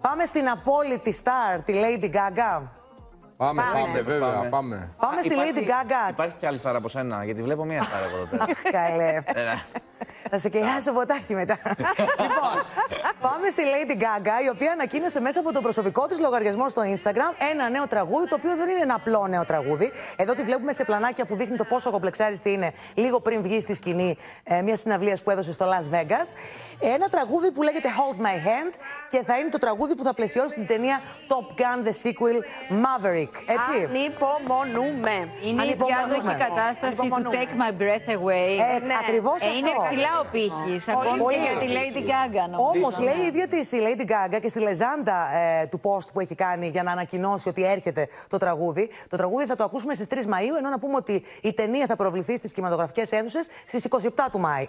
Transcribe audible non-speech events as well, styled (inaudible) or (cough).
Πάμε στην απόλυτη star, τη Lady Gaga. Πάμε, Πάμε. πάμε, βέβαια, πάμε. Πάμε στη Lady Gaga. Υπάρχει κι άλλη στάρα από σένα, γιατί βλέπω μία στάρα από εδώ πέρα. Καλέ. Ε, Θα σε κεράσω ποτάκι μετά. (laughs) λοιπόν, πάμε στη Lady Gaga, η οποία ανακοίνωσε μέσα από το προσωπικό της λογαριασμό στο Instagram ένα νέο τραγούδι, το οποίο δεν είναι ένα απλό νέο τραγούδι. Εδώ τη βλέπουμε σε πλανάκια που δείχνει το πόσο κομπλεξάριστη είναι λίγο πριν βγει στη σκηνή ε, μια συναυλία που έδωσε στο Las Vegas. Ένα τραγούδι που λέγεται Hold My Hand και θα είναι το τραγούδι που θα πλαισιώσει την ταινία Top Gun The Sequel Maverick. Έτσι. Ανυπομονούμε. Είναι η Ανυπομονούμε. διάδοχη κατάσταση του Ανυπομονούμε. Take My Breath Away. Ε, ναι. Ακριβώς Ε, αυτό. είναι ψηλά ο πύχης, ακόμη Πολύ. και για τη Lady Gaga νομίζω. Όμως ναι. λέει η ίδια της η Lady Gaga και στη λεζάντα ε, του post που έχει κάνει για να ανακοινώσει ότι έρχεται το τραγούδι. Το τραγούδι θα το ακούσουμε στις 3 Μαου, ενώ να πούμε ότι η ταινία θα προβληθεί στις κινηματογραφικές αίθουσες στις 27 του Μάη.